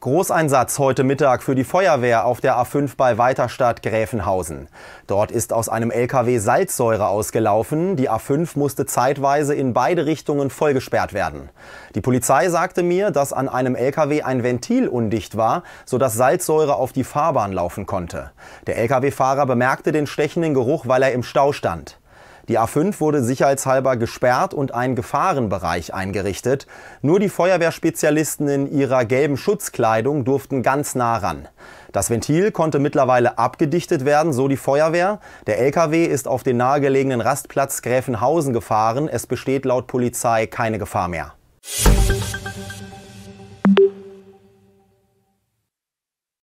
Großeinsatz heute Mittag für die Feuerwehr auf der A5 bei Weiterstadt Gräfenhausen. Dort ist aus einem LKW Salzsäure ausgelaufen. Die A5 musste zeitweise in beide Richtungen vollgesperrt werden. Die Polizei sagte mir, dass an einem LKW ein Ventil undicht war, sodass Salzsäure auf die Fahrbahn laufen konnte. Der LKW-Fahrer bemerkte den stechenden Geruch, weil er im Stau stand. Die A5 wurde sicherheitshalber gesperrt und ein Gefahrenbereich eingerichtet. Nur die Feuerwehrspezialisten in ihrer gelben Schutzkleidung durften ganz nah ran. Das Ventil konnte mittlerweile abgedichtet werden, so die Feuerwehr. Der LKW ist auf den nahegelegenen Rastplatz Gräfenhausen gefahren. Es besteht laut Polizei keine Gefahr mehr.